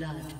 Blood.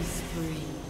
Killing spree.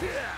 Yeah!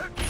Blue